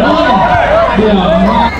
rồi điểm sau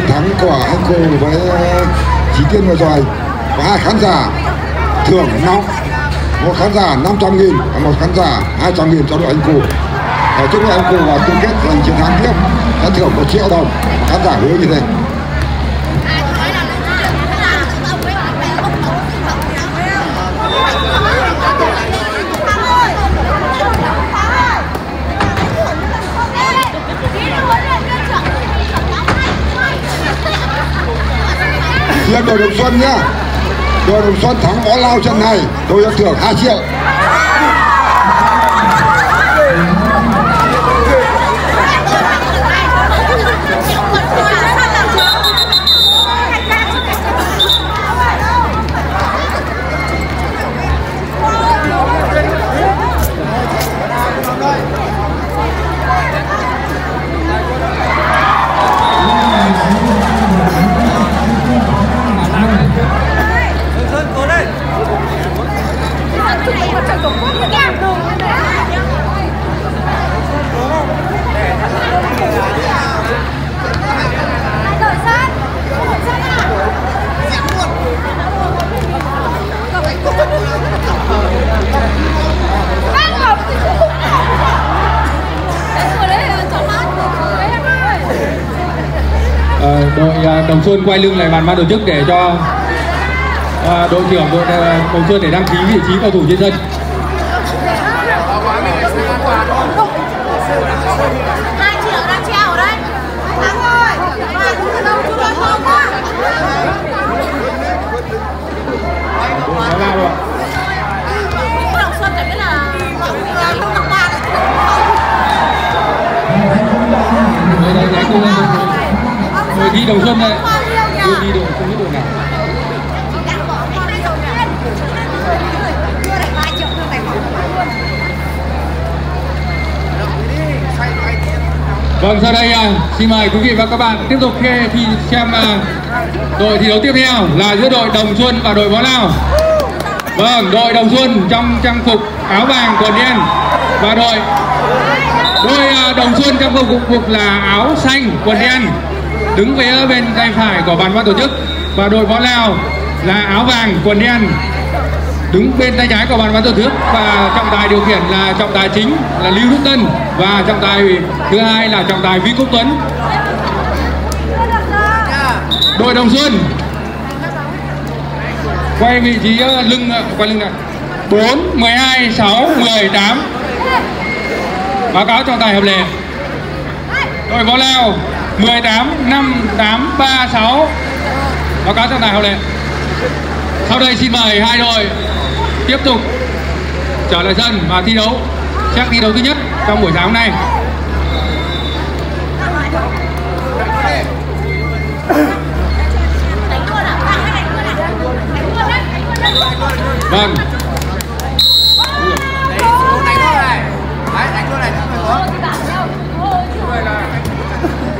chiến thắng của anh cô với ờ, Chí Tiên vừa rồi. Và hai khán giả thưởng năm một khán giả 500 nghìn và một khán giả 200 nghìn cho đội anh cô và chúc anh cô vào chung kết giành chiến thắng tiếp. Đã thưởng một triệu đồng. Khán giả hứa như thế. Riêng đội đồng xuân nhá. Đội đồng xuân thắng võ lao trận này. Tôi sẽ thưởng 2 triệu. Đội à, Đồng Xuân quay lưng lại bàn ban tổ chức để cho à, đội trưởng đội à, Đồng Xuân để đăng ký vị trí cầu thủ trên sân. Vâng, sau đây à, xin mời quý vị và các bạn tiếp tục khi thi xem à, đội thi đấu tiếp theo là giữa đội Đồng Xuân và đội Võ Lao. Vâng, đội Đồng Xuân trong trang phục áo vàng quần đen và đội đội à, Đồng Xuân trong phục phục là áo xanh quần đen đứng phía bên tay phải của bàn ban tổ chức và đội Võ Lao là áo vàng quần đen đứng bên tay trái của bàn ban tổ thước và trọng tài điều khiển là trọng tài chính là Lưu Đức Tân và trọng tài thứ hai là trọng tài Vi Quốc Tuấn. Đội Đồng Xuân quay vị trí ờ, lưng ờ, quay lưng lại 4 12 6 18 báo cáo trọng tài hợp lệ. Đội Võ Lao 18 5 8 3 6 báo cáo trọng tài hợp lệ. Sau đây xin mời hai đội tiếp tục. Trở lại sân và thi đấu. Chắc thi đấu thứ nhất trong buổi sáng hôm nay. Vâng.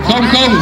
Không không.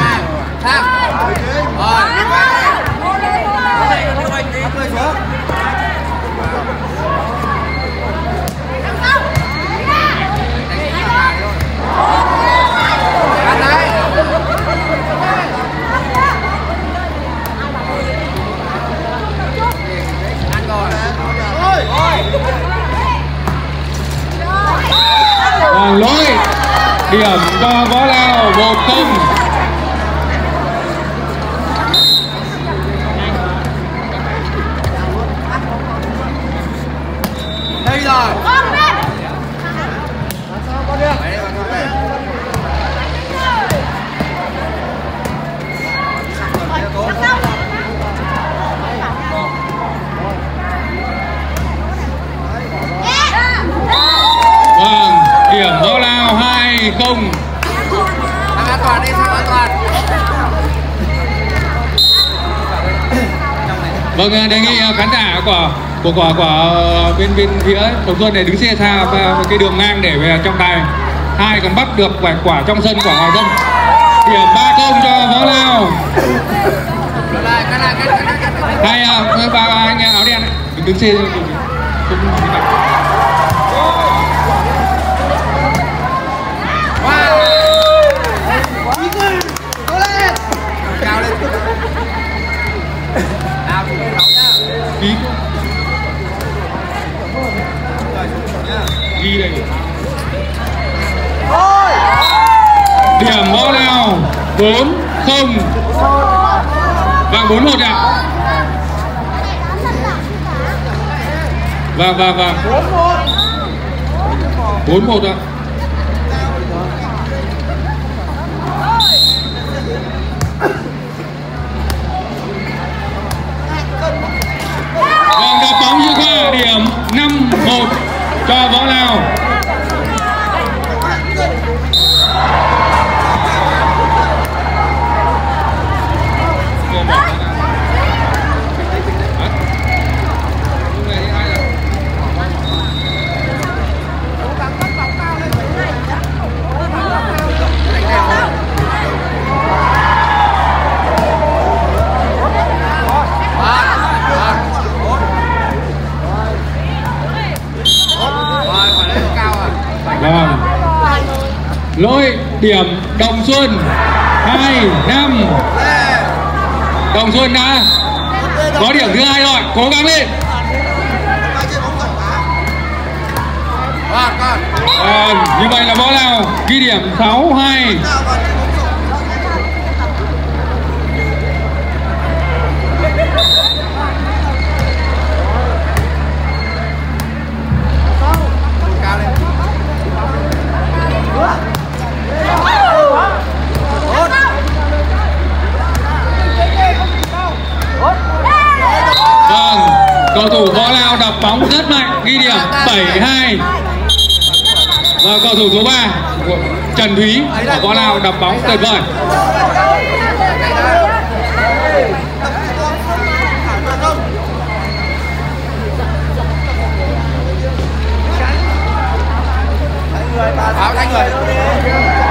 Của quả của, ờ, bên bên phía đồng xuân này đứng xe xa và cái đường ngang để về trong đài hai còn bắt được quả quả trong sân quả ngoài sân điểm ba công cho võ lao. Hai ờ, ba anh áo đen đứng đứng xe đi đây. Điểm võ nào? Bốn, không. Và bốn một ạ. Vâng vâng vâng. Bốn một ạ. Vâng đá bóng như khoa điểm năm một cho võ lao lỗi điểm đồng xuân hai năm. Đồng xuân đã có điểm thứ hai rồi cố gắng lên. À, như vậy là võ lào ghi điểm sáu hai. Vâng, cầu thủ võ lao đọc bóng rất mạnh ghi điểm 7-2 và vâng, cầu thủ số 3 Trần Thúy của võ lao đập bóng tuyệt vời Báo đánh người.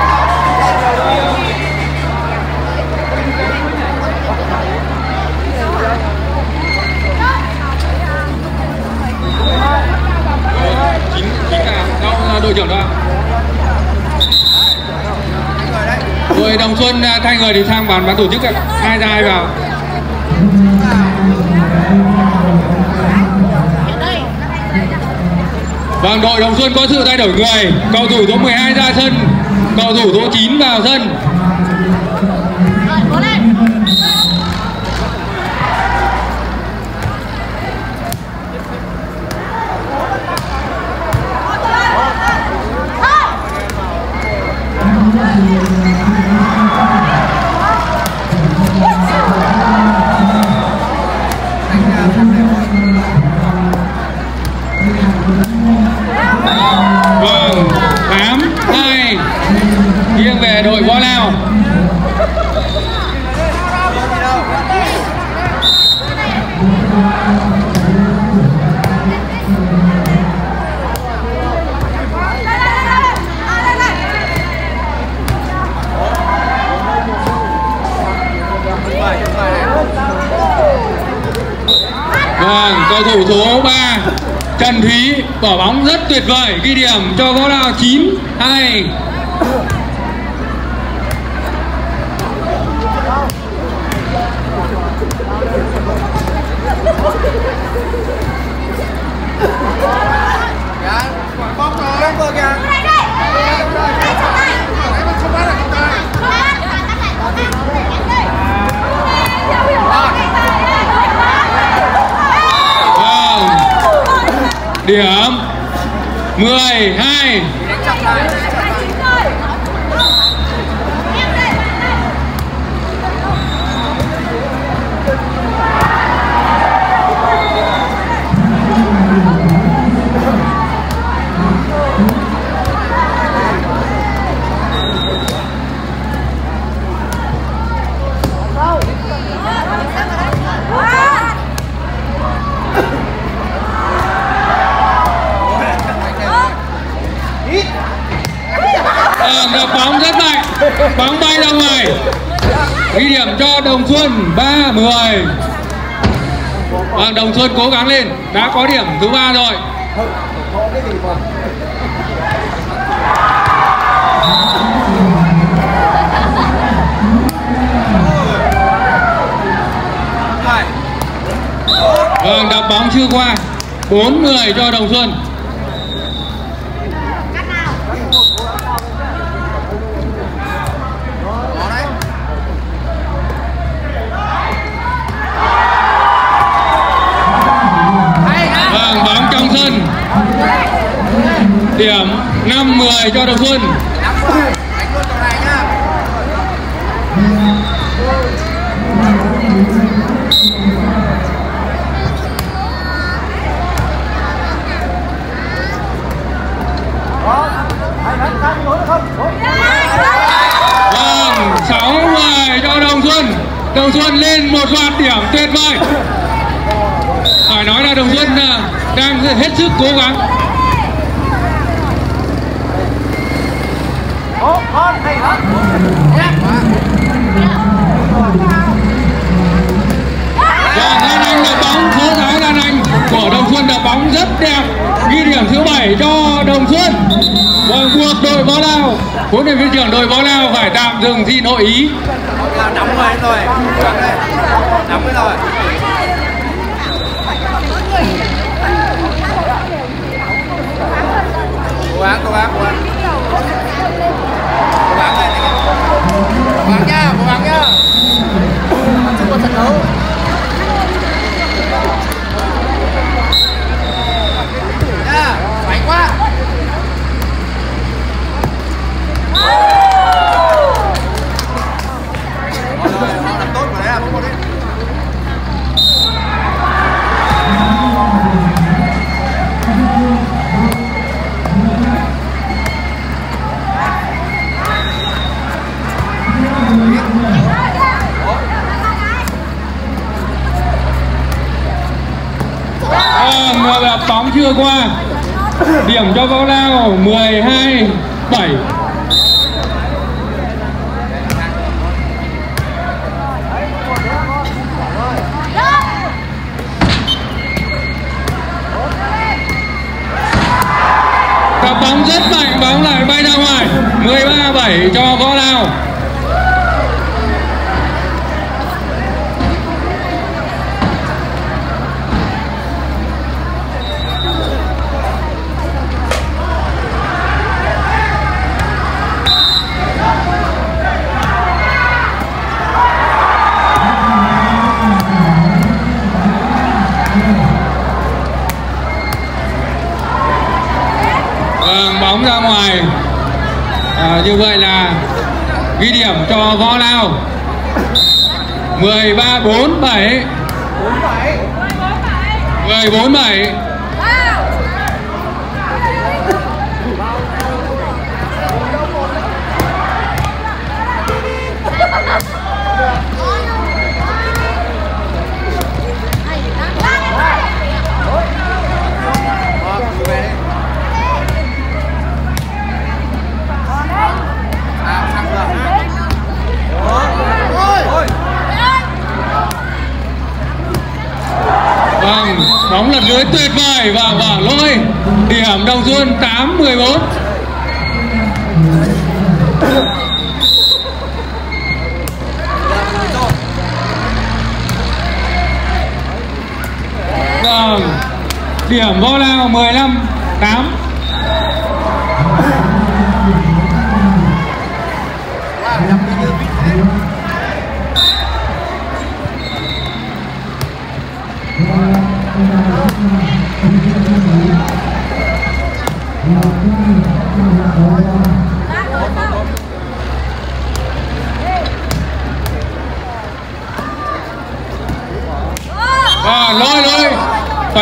Chín chín là đâu đội trưởng đó người đội đồng xuân à, thay người thì sang bàn ban tổ chức ạ. Hai ra hai vào. Vâng đội đồng xuân có sự thay đổi người. Cầu thủ số 12 ra sân. Cầu thủ số 9 vào sân. Điểm 12 Bóng bay ra ngoài. Ghi điểm cho Đồng Xuân 3-10 Vâng, Đồng Xuân cố gắng lên. Đã có điểm thứ ba rồi. Rồi. Vâng, đập bóng chưa qua. 4-10 cho Đồng Xuân. Cho Đồng Xuân Đánh. Vâng, 6-10 cho Đồng Xuân Đồng Xuân lên một loạt điểm tuyệt vời. Phải nói là Đồng Xuân à, đang hết sức cố gắng. Một con Anh đập bóng, số 6 Lan Anh của Đồng Xuân đập bóng rất đẹp Ghi điểm thứ 7 cho Đồng Xuân và buộc đội bóng lao Huấn luyện viên trưởng đội bóng lao phải tạm dừng thi nội ý Là rồi rồi. Nóng rồi. Cố gắng, cố gắng, Vâng, mọi và bóng chưa qua. Điểm cho võ lao 12 7 Và bóng rất mạnh, bóng lại bay ra ngoài. 13 7 cho cho võ lao. 13 4 7 14 7 14 7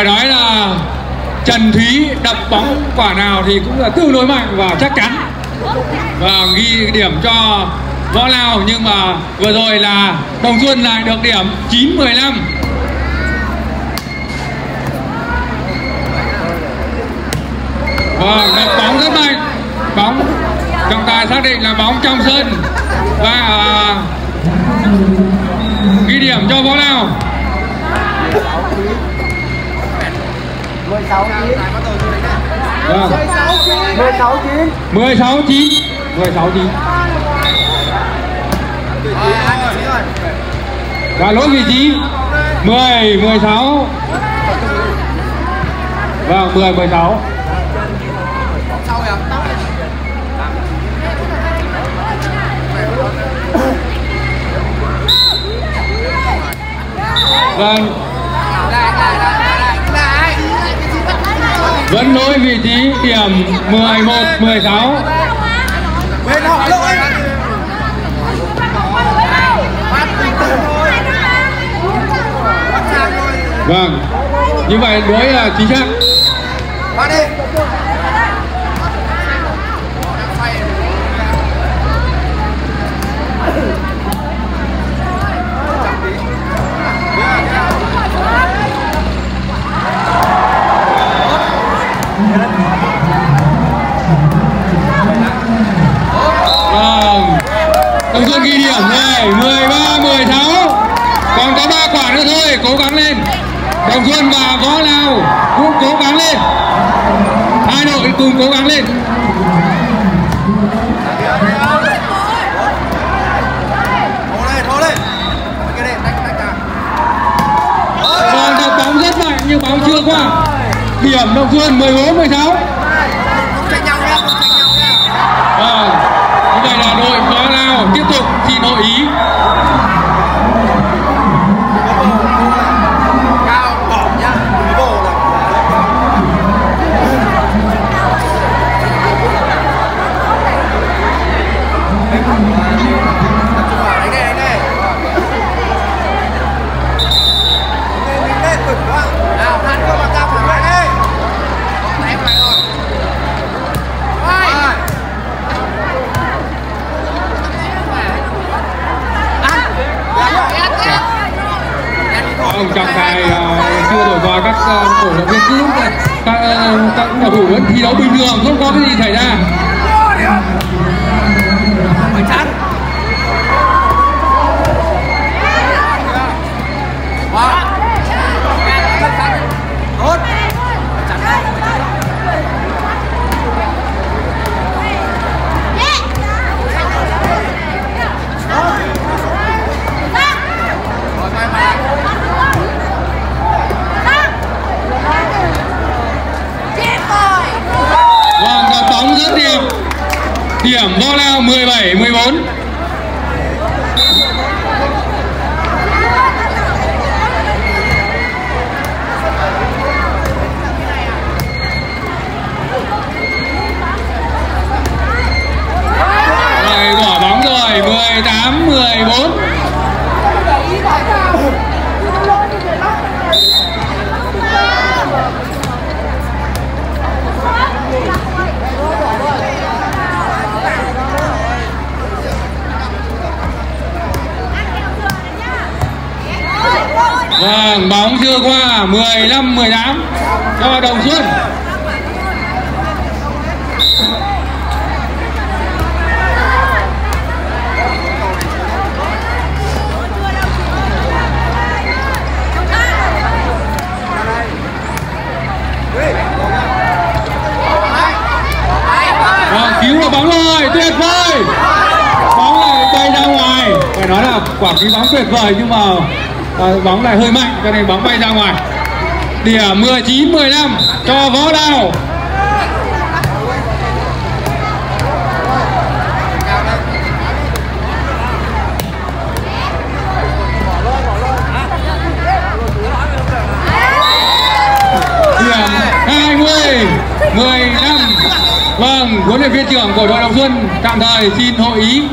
Phải nói là Trần Thúy đập bóng quả nào thì cũng là tương đối mạnh và chắc chắn. Và ghi điểm cho Võ Lao Nhưng mà vừa rồi là Đồng Xuân lại được điểm 9-15 Vâng, đập bóng rất mạnh. Bóng trọng tài xác định là bóng trong sân. Và à, ghi điểm cho Võ Lao. 16 chín. Vâng. 16 chín. 16 9 16 9 Và lỗi vị trí. 10 16 Vâng 10 16 sau kìa Vâng lại vẫn lỗi vị trí điểm 11 16 bên họ lỗi Vâng như vậy, đối là chính xác bắt đi Vâng. Đồng Xuân ghi điểm này 13 16 Còn có 3 quả nữa thôi, Cố gắng lên. Đồng Xuân và Võ Lào cũng cố gắng lên. Hai đội cùng cố gắng lên. Còn đập bóng rất mạnh, nhưng bóng chưa qua. Điểm Đồng Xuân 14 16 cổ động viên cứ các các cầu thủ vẫn thi đấu bình thường, không có cái gì xảy ra. Điểm võ lao 17 14 Rồi bỏ bóng rồi 18 14 Vâng, bóng chưa qua 15 18 cho Đồng Xuân. Vâng, cứu được bóng rồi, tuyệt vời. Bóng này bay ra ngoài. Phải nói là quả cứu bóng tuyệt vời nhưng mà à, bóng lại hơi mạnh cho nên bóng bay ra ngoài. Điểm 19 15 cho Võ Đào. Điểm 20 15 Vâng, huấn luyện viên trưởng của đội Đồng Xuân tạm thời xin hội ý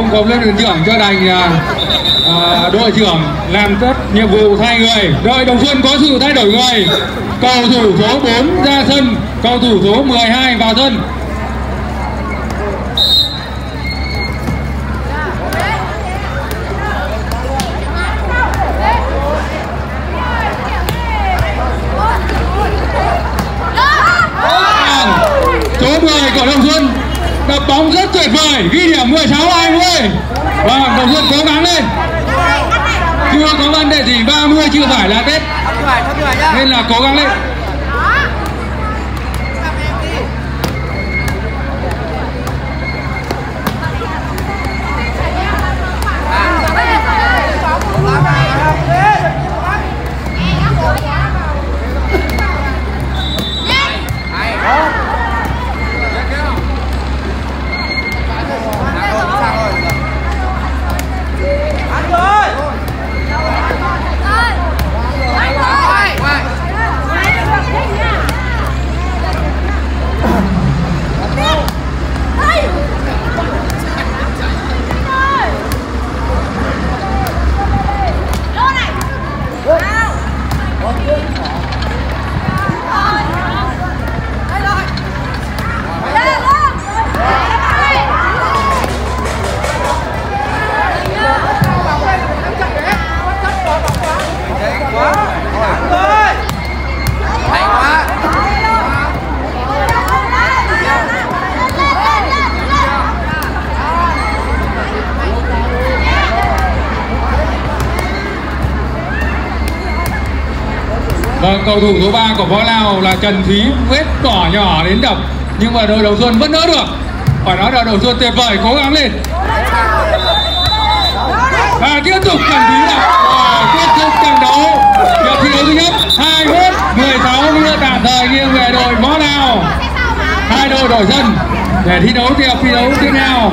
Không có lên luyện trưởng cho đành à, à, đội trưởng làm tốt nhiệm vụ thay người. Đội Đồng Xuân có sự thay đổi người. Cầu thủ số 4 ra sân Cầu thủ số 12 vào sân. Đập bóng rất tuyệt vời. Ghi điểm 16 20 vâng Đồng Xuân cố gắng lên. Chưa có vấn đề gì 30 chưa phải là Tết nên là cố gắng lên Vâng, cầu thủ số 3 của Võ Lao là Trần Thúy vết cỏ nhỏ đến đập nhưng mà đội đầu Xuân vẫn đỡ được. Phải nói là đầu Xuân tuyệt vời, cố gắng lên. Và tiếp tục Trần Thúy là và kết thúc trận đấu. Hiệp thi đấu thứ nhất 21 16 nữa tạm thời nghiêng về đội Võ Lao. Hai đội đổi sân để thi đấu tiếp thi đấu tiếp theo.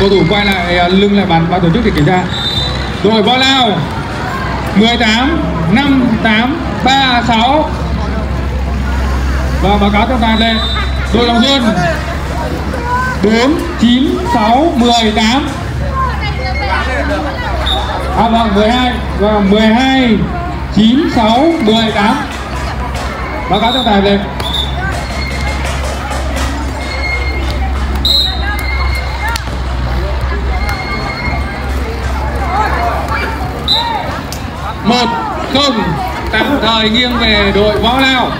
cầu thủ quay lại à, lưng lại bàn ban tổ chức để kiểm tra. rồi bao lao 18 5 8 3 6 và báo cáo trọng tài lên đội đồng xuân 4 9 6 18 à vâng 12 và 12 9 6 18 báo cáo trọng tài lên một không, tạm thời nghiêng về đội võ lao.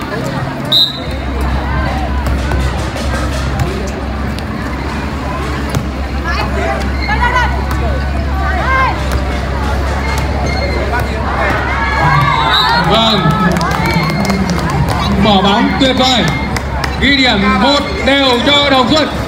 Vâng. Bỏ bóng tuyệt vời. Ghi điểm một đều cho đồng xuân.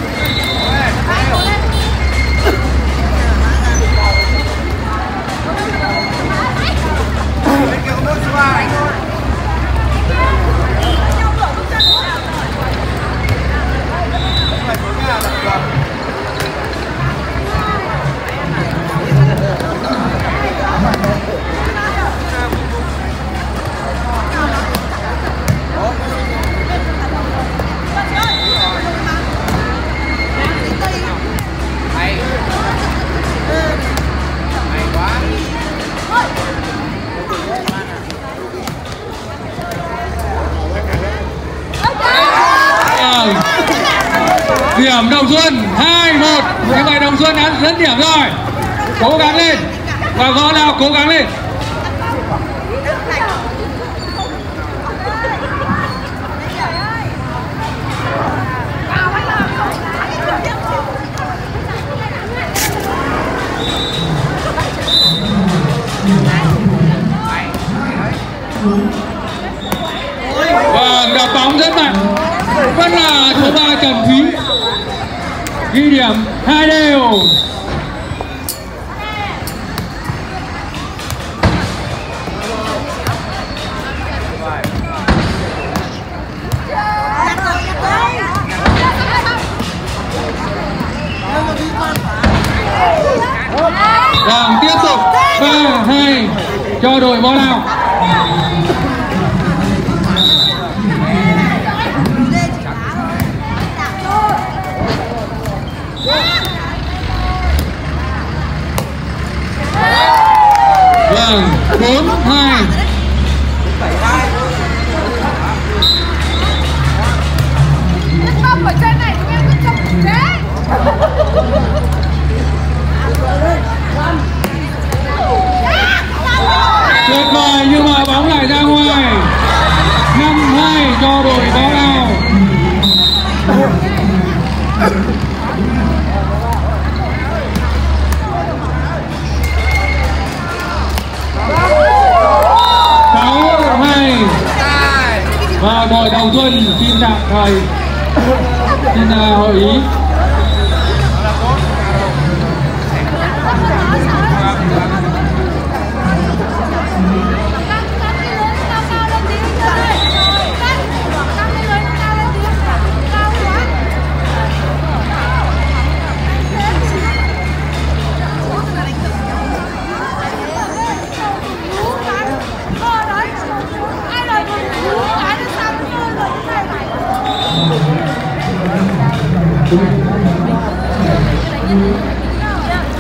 Như xuân đã dẫn điểm rồi. Cố gắng lên. Và gõ nào cố gắng lên. Và đập bóng rất mạnh. Vẫn là số ba trần thúy. Ghi điểm hai đều. Vâng, tiếp tục. Ba hai cho đội bóng nào. Hai ở trên này chúng em cứ chọc thế tuyệt vời, nhưng mà bóng lại ra ngoài. Năm hai cho đội bóng lao mọi đầu xuân xin tạm thời. Xin à, hội ý.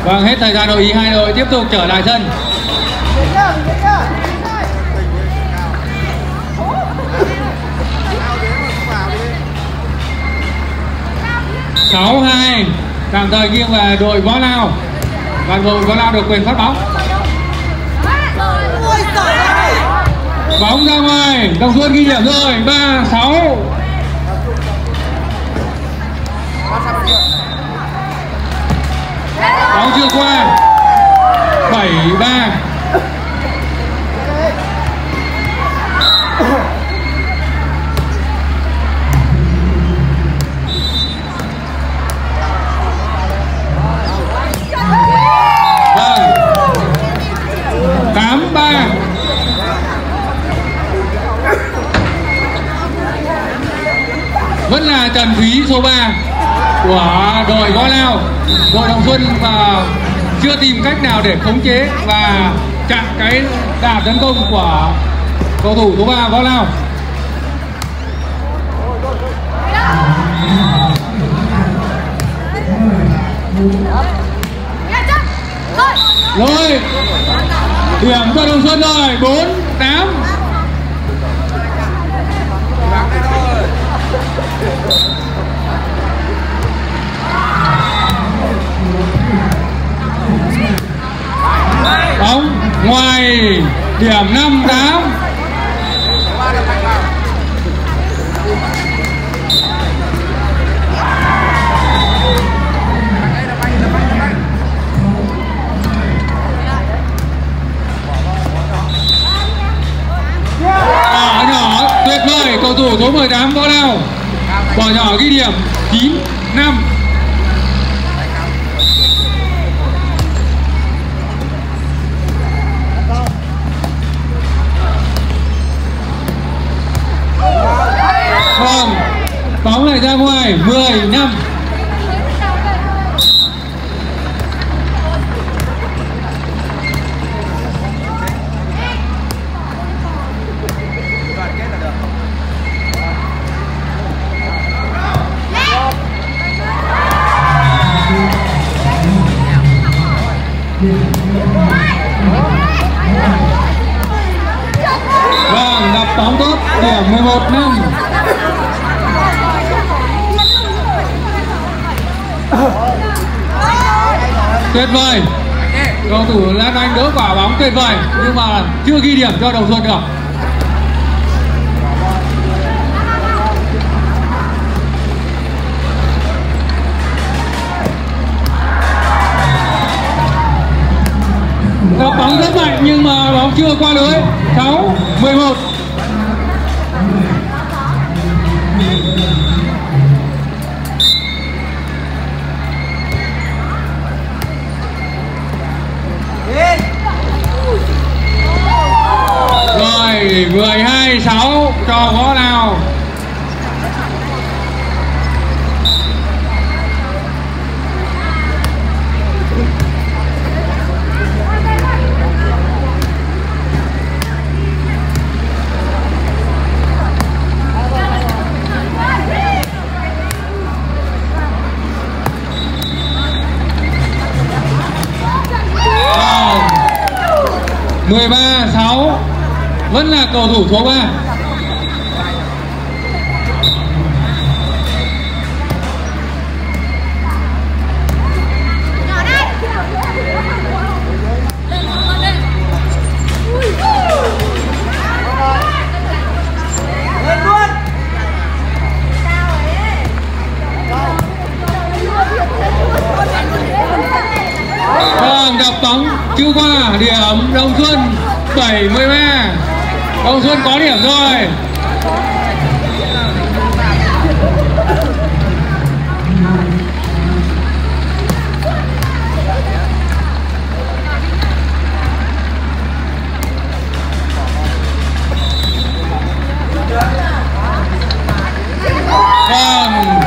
Vâng, hết thời gian đội ý hai đội tiếp tục trở lại sân. sáu hai tạm thời nghiêng về đội võ lao. Và đội võ lao được quyền phát bóng. Bóng ra ngoài đồng xuân ghi điểm rồi ba sáu. Bóng chưa qua. Bảy ba. Vâng. Tám ba. Vẫn là Trần Thúy số 3 của đội Võ Lao đội Đồng Xuân và chưa tìm cách nào để khống chế và chặn cái đà tấn công của cầu thủ số 3 Võ Lao. Rồi điểm cho Đồng Xuân rồi 4 8 bóng ngoài điểm 5 8 bỏ nhỏ, tuyệt vời, cầu thủ số 18 võ lao bỏ nhỏ ghi điểm 9 5 Vâng, ngoài ra ngoài 10 năm. Tuyệt vời. Cầu thủ Lan Anh đỡ quả bóng tuyệt vời, Nhưng mà chưa ghi điểm cho Đồng Xuân được. Bóng rất mạnh, nhưng mà bóng chưa qua lưới. 6 11 12 6 cho võ nào. Mười ba sáu vẫn là cầu thủ số 3 Lên luôn Vâng, đập bóng chưa qua điểm Đồng Xuân 73 Vâng, Đồng Xuân có điểm rồi. Vâng.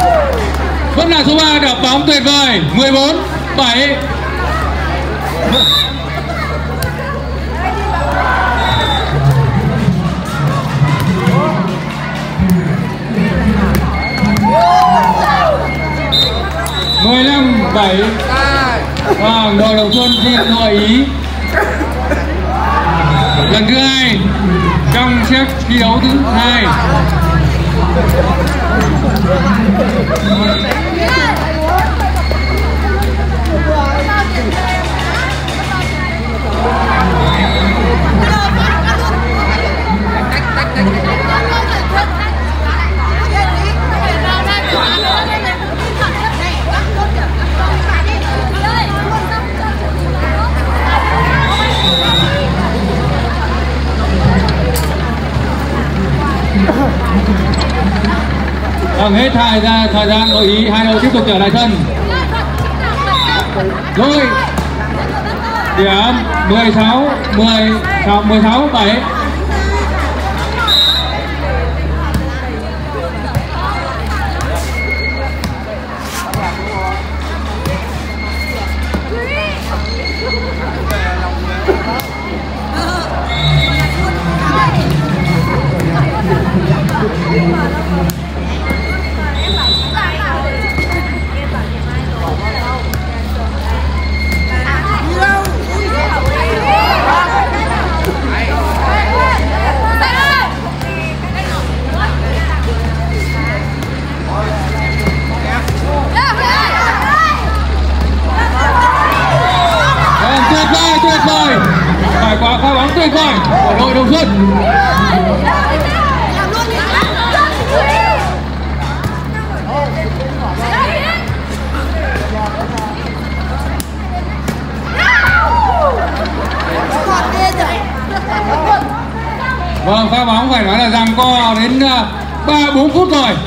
Vẫn là số 3 đập bóng tuyệt vời. 14 7 7 Tài Vâng, đội Đồng Xuân xin hội ý. Lần thứ hai trong set thi đấu thứ hai. Vâng, hết thời gian thời gian hội ý hai đội tiếp tục trở lại sân. Rồi. Điểm 16 10 16 7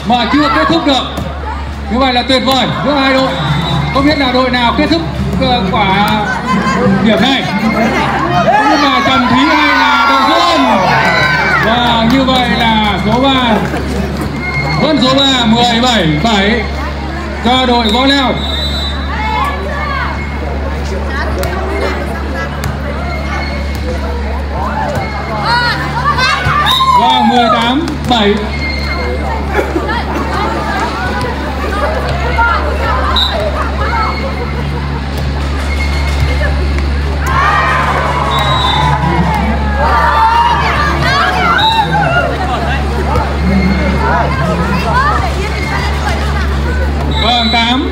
mà chưa kết thúc được. Như vậy là tuyệt vời giữa hai đội. Không biết là đội nào kết thúc ờ, quả điểm này. Nhưng mà Trần Thúy hay là đội Xuân. Và như vậy là số 3 vẫn số 3 17 7 cho đội võ leo. Và 18 7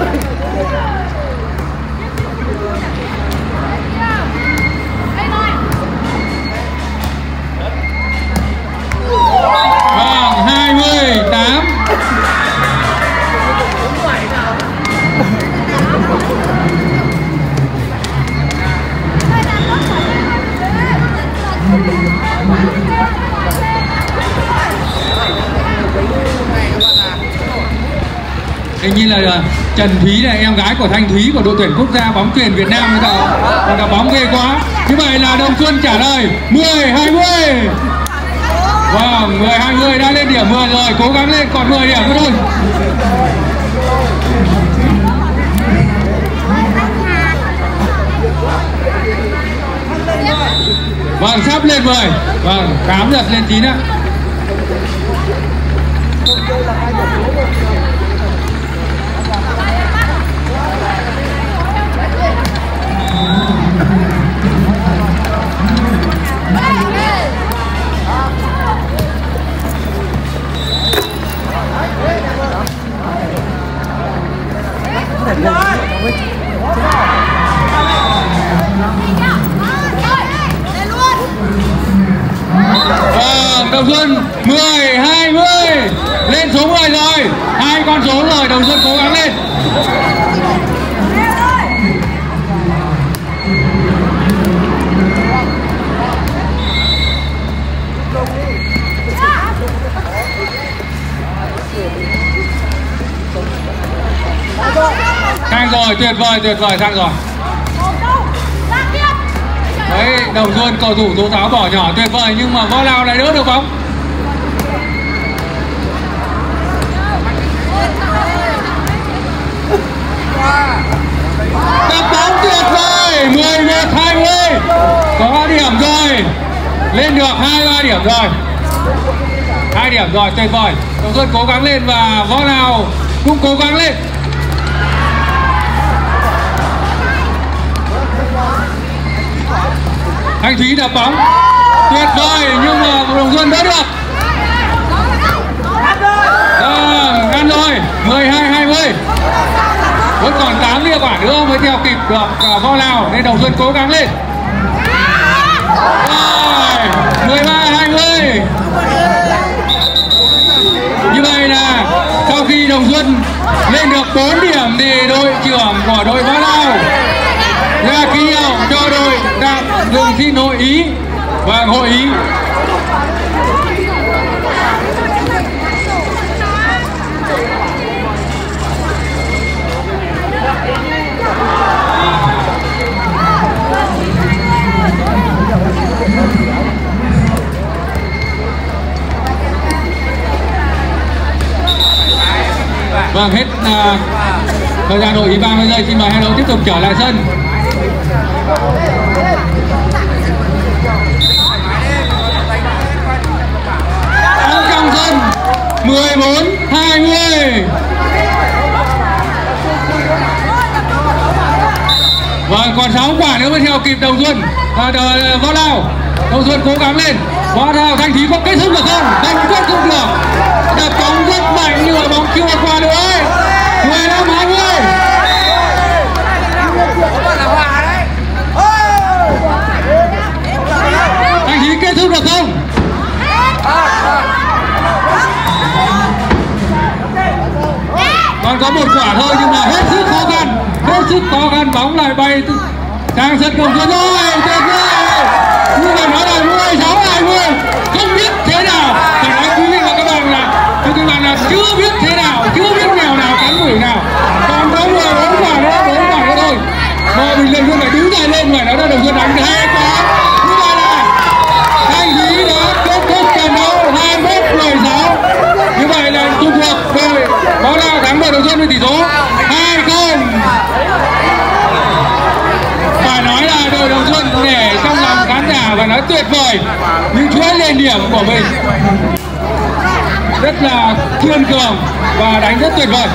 vâng 28 hình như là rồi. Trần Thúy là em gái của Thanh Thúy của đội tuyển quốc gia bóng truyền Việt Nam bây giờ vâng, còn là bóng ghê quá như vậy là Đồng Xuân trả lời 10 20 Vâng, 10 20 đã lên điểm 10 rồi, cố gắng lên còn 10 điểm nữa thôi. Vâng, sắp lên 10. Vâng, 8 giật lên 9 ạ. Lên Đồng Xuân 10 20 lên số 10 rồi. Hai con số rồi, Đồng Xuân cố gắng lên. Rồi, tuyệt vời, tuyệt vời, sang rồi. Đấy, Đồng Xuân cầu thủ tố táo bỏ nhỏ tuyệt vời nhưng mà võ lao lại đỡ được bóng. tập bóng tuyệt vời, 11 20. Có điểm rồi. Lên được 2 3 điểm rồi. hai điểm rồi, tuyệt vời. Đồng Xuân cố gắng lên và võ lao cũng cố gắng lên. Thanh Thúy đập bóng. Tuyệt vời nhưng mà Đồng Xuân đỡ được. Vâng, ngăn rồi. 12 20 vẫn còn 8 địa quả nữa mới theo kịp được vo võ nên Đồng Xuân cố gắng lên. Rồi 13 20 như vậy là sau khi Đồng Xuân lên được 4 điểm thì đội trưởng của đội võ lao ra ký hiệu cho đội tạm dừng xin hội ý và hội ý Vâng, hết uh, thời gian hội ý 30 giây. Xin mời hai đội tiếp tục trở lại sân mười bốn hai mươi vâng còn sáu quả nữa mới theo kịp đồng xuân và ờ, võ đào. Đồng xuân cố gắng lên. Võ đào, thanh thí có kết thúc được không? Đánh quyết không được. Đập bóng rất mạnh nhưng mà bóng chưa qua được mười lăm hai Thanh được không? còn có một quả thôi, nhưng mà hết sức khó khăn. Hết sức khó khăn, bóng lại bay sang sân cùng xuân rồi, tuyệt vời. Nhưng mà nói là 16 20 không biết thế nào. Phải nói quý vị và các bạn là thưa các bạn là chưa biết thế nào, chưa biết nào nào cán đuổi nào. Còn có 14 quả nữa 4 quả nữa thôi. Mà mình lên luôn phải đứng dậy lên phải nói là đồng xuân đánh hay quá như vậy là thanh lý đã kết thúc trận đấu 21 16 như vậy là chung cuộc đội bóng lao thắng đội đồng xuân với tỷ số. 2 0 phải nói là đội đồng xuân để trong lòng khán giả và nói tuyệt vời, những chuỗi lên điểm của mình. Rất là kiên cường và đánh rất tuyệt vời.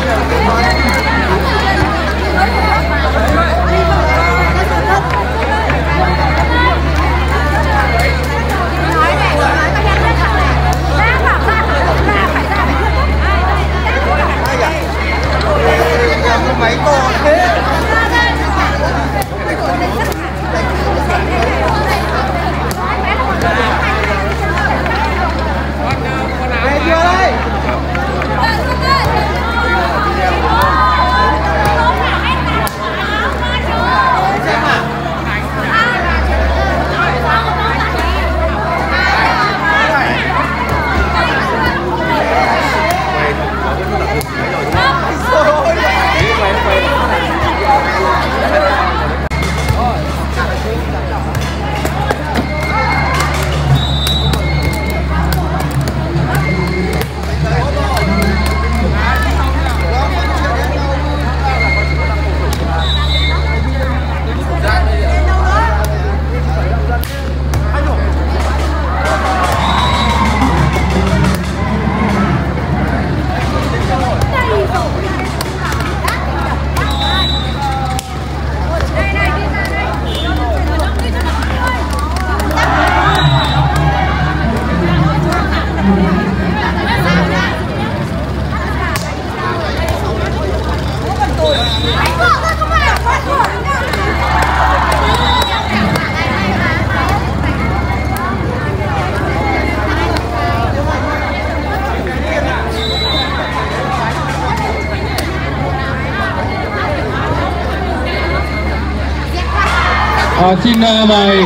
Xin ờ, mời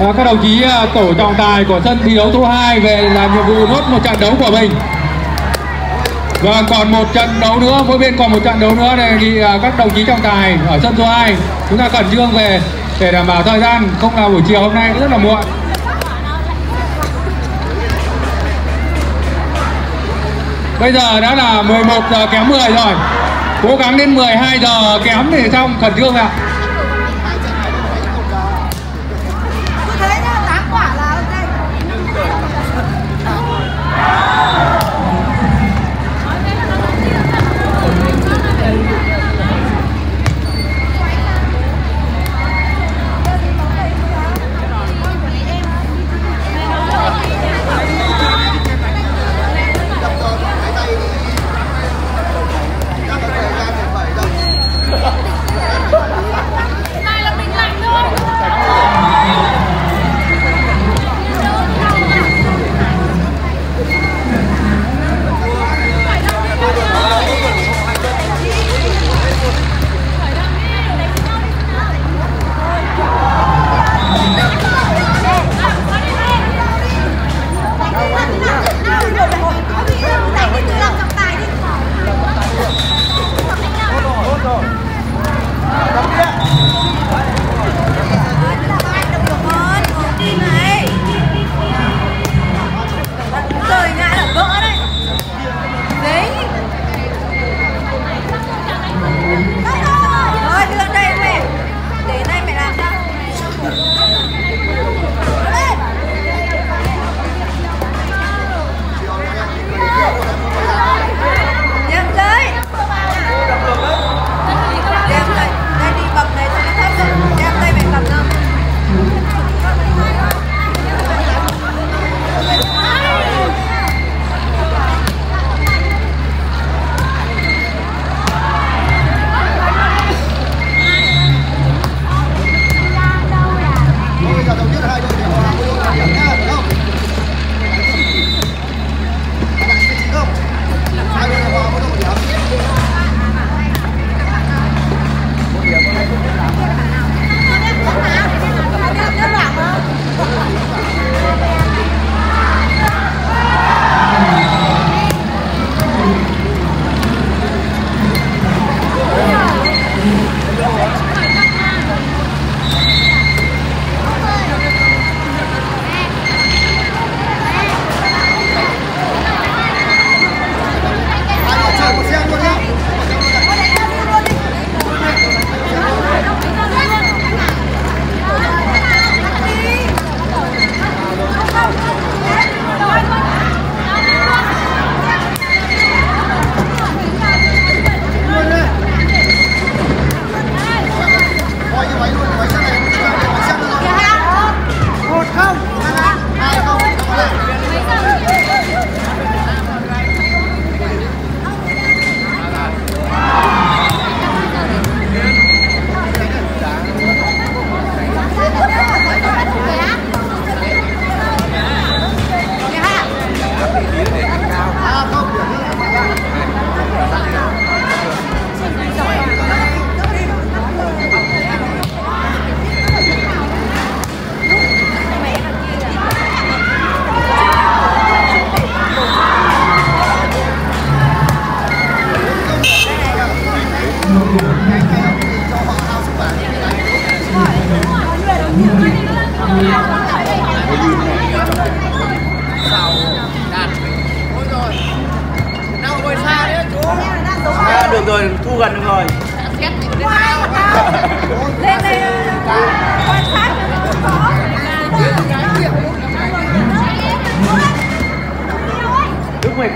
ờ, các đồng chí ờ, tổ trọng tài của sân thi đấu số 2 về làm nhiệm vụ nốt một trận đấu của mình. Và còn một trận đấu nữa, mỗi bên còn một trận đấu nữa đề nghị các đồng chí trọng tài ở sân số 2 chúng ta khẩn trương về để đảm bảo thời gian không là buổi chiều hôm nay rất là muộn. Bây giờ đã là 11 giờ kém 10 rồi. Cố gắng đến 12 giờ kém thì xong khẩn trương ạ.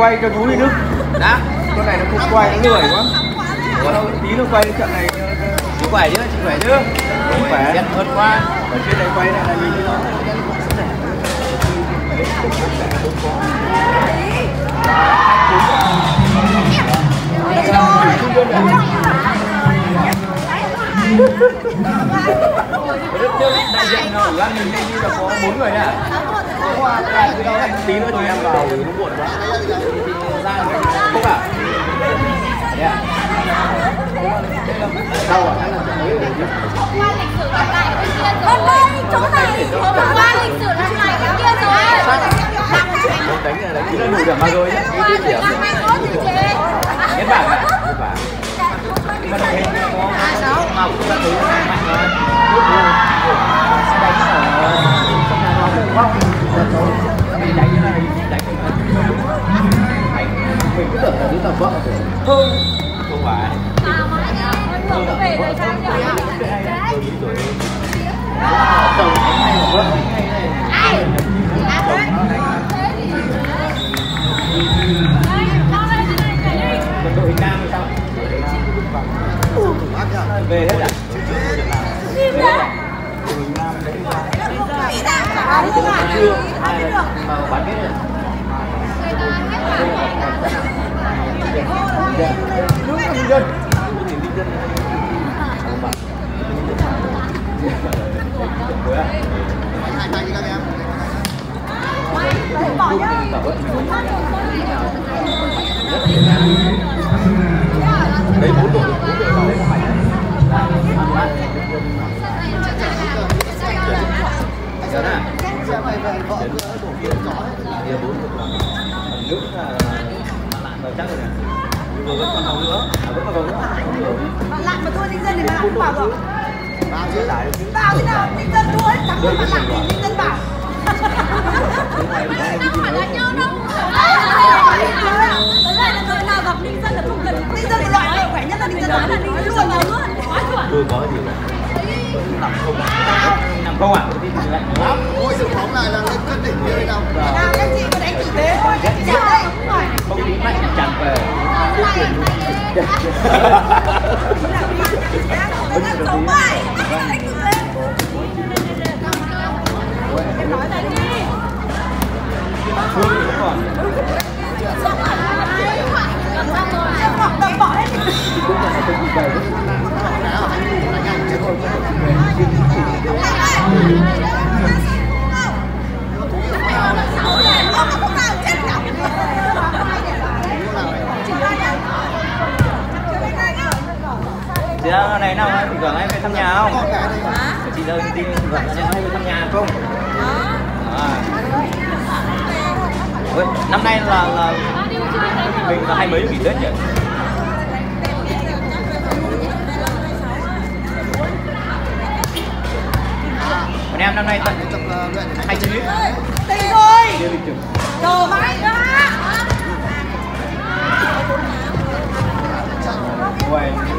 Quay cho chú đi Đức. Đã. Con này nó không quay, nó lười quá. Có đâu, tí nó quay trận này Chị khỏe chứ, chị khỏe chứ Chị khỏe. Đẹp hơn quá Ở trên này quay này là nhìn nó đại diện Lan mình như là có bốn người nè tí nữa thì em vào nó muộn quá. Không à? Đâu à Con ơi, chỗ này. Hôm qua lịch sử năm này cái kia rồi. Đánh là đánh là đủ điểm mà rồi nhé thì điểm Nhân bản Nhân bản Mà đồng hình có Mà cũng đã thấy mạnh hơn Sẽ đánh ở trong nhà nó cũng không Mình đánh này Đánh Mình cứ tưởng là đứa tầm vợ Không Không phải Thường có về thời nhỉ? Chồng hay là vợ hay Ai? Này nào thì tưởng em về thăm nhà không? Chị đâu thì tưởng em hay về thăm nhà không? À. Ôi, năm nay là là mình là hai mấy nghỉ Tết nhỉ? Còn em năm nay tận hai rồi Chưa lịch trực đồ mãi quá Ngoài quỷ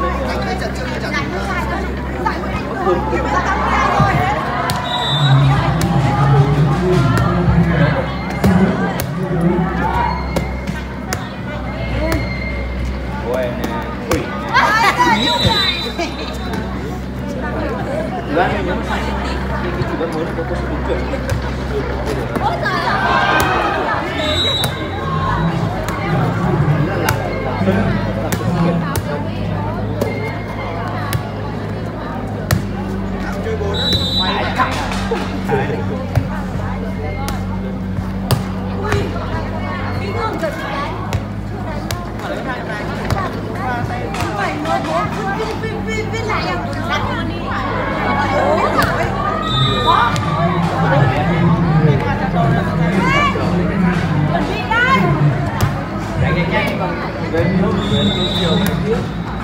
Đoán mình nhớ cái chủ văn mới là có có đúng chuẩn ôi trời ơi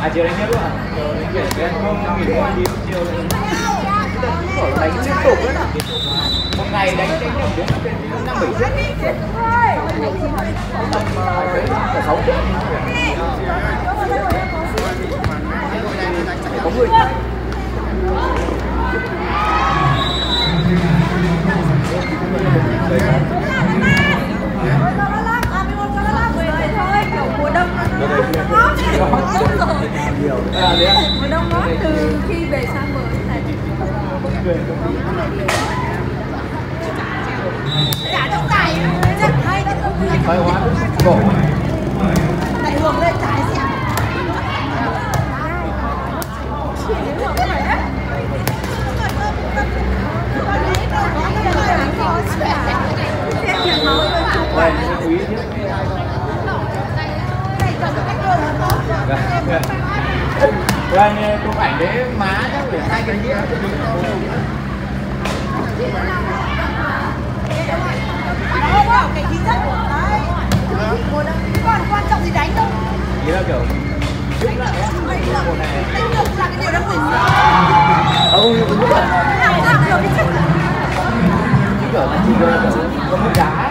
à chiều đánh tiếp luôn à? Chiều đánh về về không nghỉ ngơi đi chiều đánh đánh liên tục đấy một ngày đánh đánh được đến năm bảy phút ờ, tầm sáu phút có người mùa đông nó mùa đông nó từ khi về sang bờ này trả trong tay rất hay đấy phải hóa cổ đại hưởng lên trái xem Yeah. Rồi anh ờ, chụp ảnh đấy má chắc phải hai cái kia Đó, bảo cái khí chất của đấy còn quan trọng gì đánh đâu Ý là kiểu Chúc lại á Đánh được là cái điều đáng mình Ừ, đúng rồi Làm làm được cái chất Chứ kiểu là chỉ là kiểu có một đá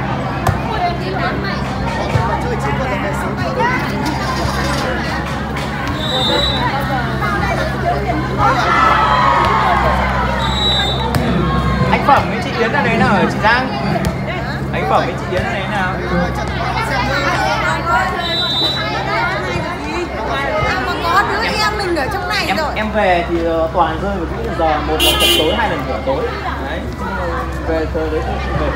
anh Phẩm với chị Yến là đấy nào ở chị Giang? Anh Phẩm với chị Yến là đấy nào? Mà có đứa em mình ở trong này Em rồi em về thì ờ, toàn rơi vào những giờ một là tận tối, hai lần nửa tối đấy về thời đấy thì về